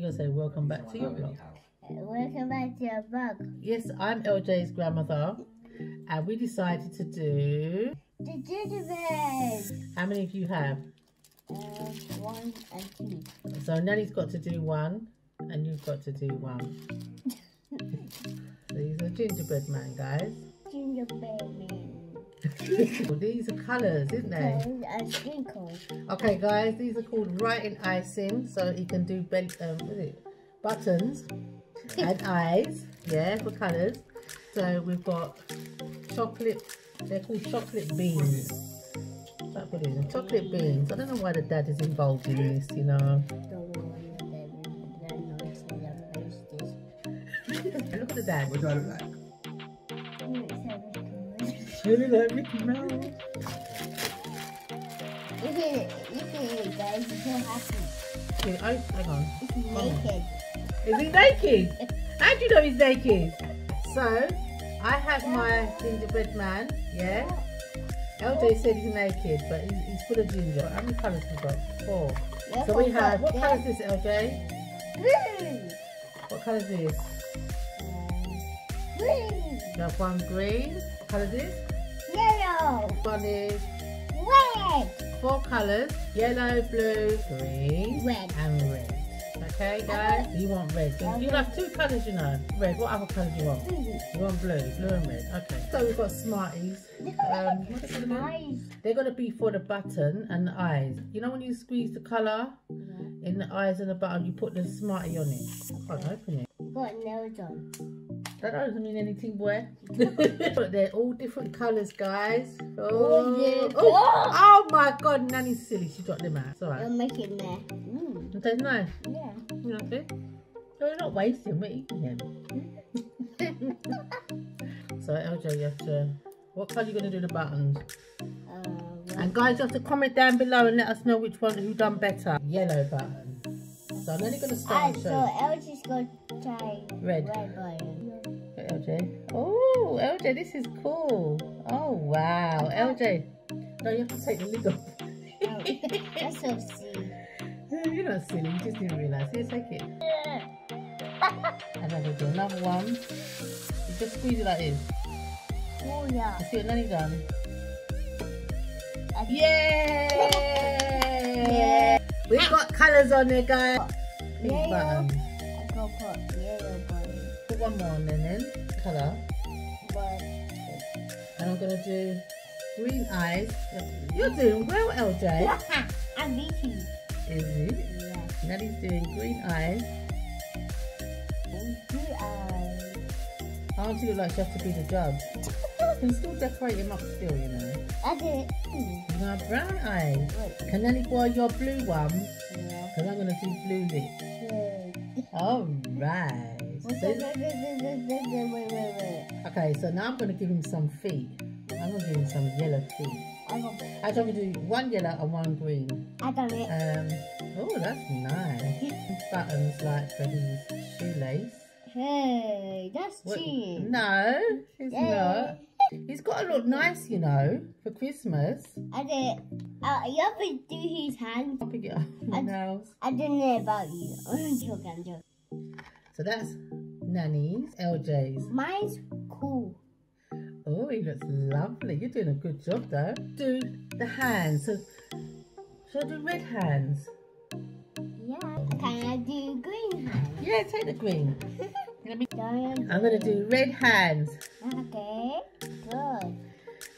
You're gonna say welcome back to your vlog. Welcome back to your vlog. Yes, I'm LJ's grandmother, and we decided to do. The gingerbread. How many of you have? Uh, one and two. So Nanny's got to do one, and you've got to do one. These are gingerbread man, guys. Gingerbread man. these are colours, isn't they? Colours and sprinkles. Okay, guys, these are called writing icing, so you can do bel um, what is it? buttons and eyes, yeah, for colours. So we've got chocolate, they're called chocolate beans. That's what it is, chocolate beans. I don't know why the dad is involved in this, you know. Don't worry, they're not this. Look at the dad. What do I look like? You look like Mickey Mouse. Look at it, look at it, guys. He's so happy. Okay, oh, hang on. He's naked. Is he naked? How do you know he's naked? So, I have my gingerbread man, yeah? LJ said he's naked, but he's, he's full of ginger. How many colours we got? Four. Yeah, So we have, what colour is this, LJ? Green. What colour is this? Green. We have one green. What colour is this? One is Red. four colours. Yellow, blue, green, Red. and red. Okay, guys? You want red. So you have two colours, you know. Red. What other colours do you want? Blue. You want blue, blue and red. Okay. So we've got Smarties. Um, they gonna be? Nice. They're gonna be for the button and the eyes. You know when you squeeze the colour in the eyes and the button, you put the Smartie on it. I can't open it. Got nails on. That doesn't mean anything, boy. but they're all different colours, guys. Oh, Oh, yeah. oh, oh my God, Nanny's silly. She dropped them out. It's You're alright. making there. Mm. It tastes nice. Yeah. You like it? So we're not wasting, we're eating them. so LJ, you have to. What colour are you gonna do the buttons? Uh, And guys, you have to comment down below and let us know which one who done better. Yellow button. So I'm only gonna start Alright, so. Elsie going to try Red. red button. LJ. Oh, LJ, this is cool. Oh wow, LJ. No, you have to take the lid off. Oh, that's so silly. You're not silly. You just didn't realise. Here, take it. And then we'll do another one. You just squeeze it like this. Oh yeah. You see what Nanny done? I- Yay! We've got colours on there, guys. Buttons. One more on then. Colour. But And I'm going to do green eyes. You're doing well, LJ. I beat you. Is it? Yeah. Nanny's doing green eyes. Blue eyes. Auntie look like she has to be the judge. You can still decorate him up still, you know. Okay. You have brown eyes. Wait. Can Nanny borrow your blue one? Yeah. Because I'm going to do blue lips. Good. Alright. Wait, Okay, so now I'm going to give him some feet. I'm going to give him some yellow feet. I told you do one yellow and one green. I got it. Um, oh, that's nice. Buttons like for his shoelace. Hey, that's what? cheap. No, it's not. He's got to look nice, you know, for Christmas. I did. Uh, you have to do his hands. I'll pick it up. I, I didn't know about you. I'm joking, I'm joking. So that's Nanny's, LJ's. Mine's cool. Oh, he looks lovely. You're doing a good job, though. Do the hands. So, should I do red hands? Yeah. Can I do green hand? Yeah, take the green. Me- I'm going to do red hands. Okay. Good.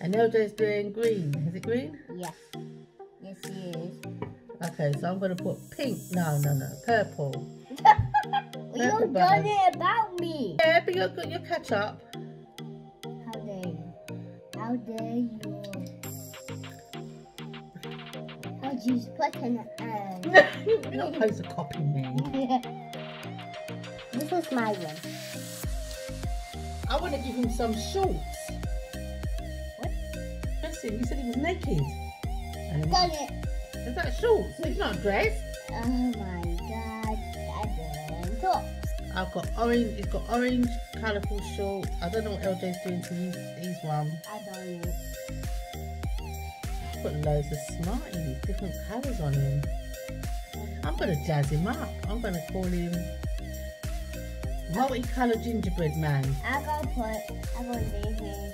And LJ's doing green. Is it green? Yes. Yes, it is. Okay, so I'm going to put pink. No, no, no. Purple. You done it about me. Yeah, but you'll, you'll catch up. How dare you? How dare you? How you put an hand? You're not supposed to copy me. this is my one. I want to give him some shorts. What? Listen, you said he was naked. And Done it. is that shorts? He's not dressed. Oh my I've got orange. He's got orange, colourful shorts. I don't know what LJ's doing to his, his one. I done it. Put loads of smarties, different colours on him. I'm gonna jazz him up. I'm gonna call him multicolored gingerbread man. I'm gonna put, I'm gonna leave him.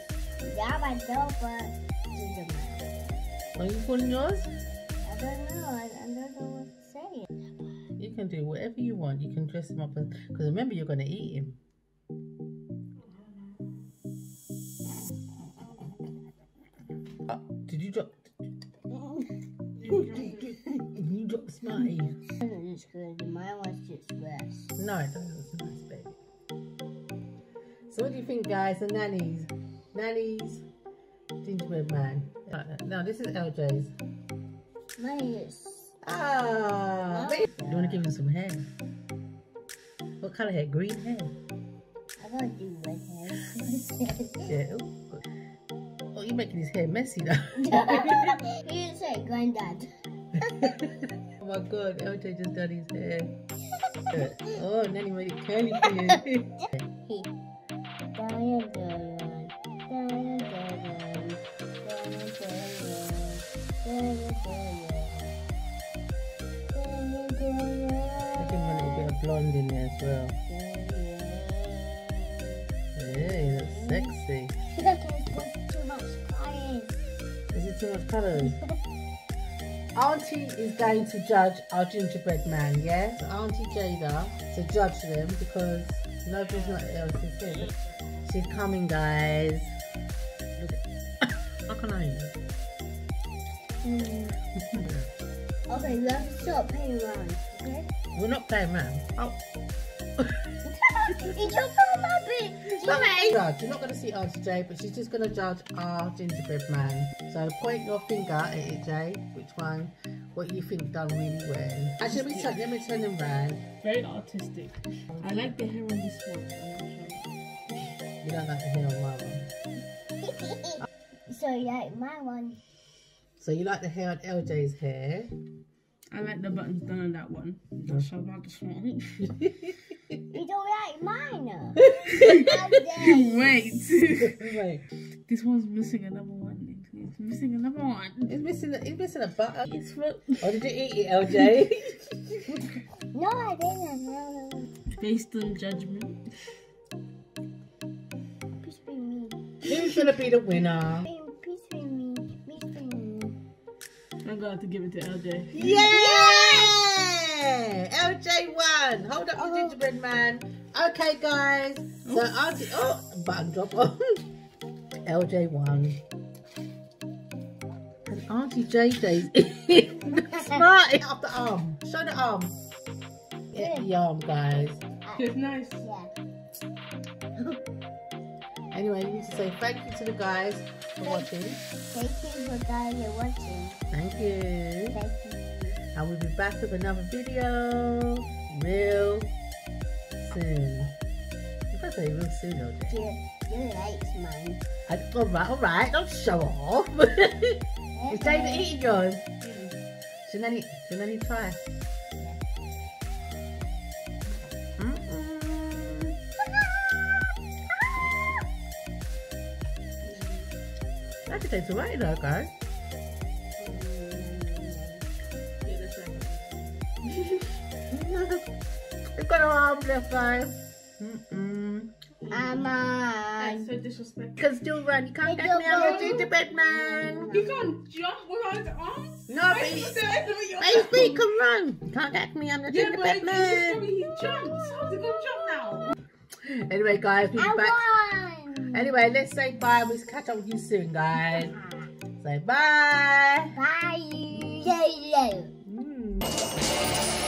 Yabba Dabba Gingerbread. What are you calling yours? I don't know. Can do whatever you want. You can dress him up because remember you're gonna eat him. Oh, did you drop? you dropped Smarty. Was worse. No, it doesn't. Nice, baby. So what do you think, guys? The nannies, nannies, gingerbread man. Uh, like that. This is LJ's. Mine is. Ah, you want to give him some hair? What color hair? Green hair. I'm gonna do red hair. Yeah. Oh, oh you're making his hair messy now. you say granddad. oh my god, LJ just done his hair. oh, Nanny made it curly for you. Dun. Dun, dun, blonde in there as well. Yeah, sexy. Look, it's put too much crying. Is it too much colours? Auntie is going to judge our gingerbread man, yeah? So Auntie Jada to judge them because nobody's not else is here. Look, She's coming, guys. Look at How can I mm. hear? Okay, you have to stop playing around, okay? We're not playing around. Oh, it's your phone, Bobby. Sorry. Judge. You're not going to see Auntie Jay, but she's just going to judge our gingerbread man. So point your finger at it, Jay. Which one? What you think done really well? Actually, let me turn, let me turn them round. Very artistic. I like the hair on this one. You don't like the hair on my one. so you like my one? So you like the hair on LJ's hair? I like the buttons done on that one. That's about this one. You don't like mine? How? Wait. Wait, this one's missing another one. It's missing another one. it's missing. A, it's missing a button. It's for Oh, did you eat it, LJ? No, I didn't. based on judgment. Please be me. Who's gonna be the winner? Please. Please be me. I'm going to give it to LJ. Yeah! LJ won. Hold up, the oh. gingerbread man. Okay, guys. So Auntie, oh, button drop on. LJ won. And Auntie JJ's in. Smart up the arm. Show the arm. Get the arm, guys. It's nice. Yeah. Anyway, we need to say thank you to the guys for watching. Thank you for guys you're watching. Thank you. Thank you. And we'll be back with another video real soon. You gotta say real soon, LJ. You, you likes mine. I- Alright, alright, don't show off. Is David eating yours? Should Nanny, should Nanny try? That tastes alright though, guys. We've got our arms left. Mm-mm. I'm That's so disrespectful. You can still run. You can't Make me. I'm a gingerbread man. You can't jump without the arms? No, Why baby. you do it with your Baby, hands? come run. You can't catch me. I'm the but gingerbread it's man. he jumps. How's he gonna jump now? Anyway, guys, we'll be back. Anyway, let's say bye. We'll catch up with you soon, guys. Say bye. Bye. Yellow. Mm.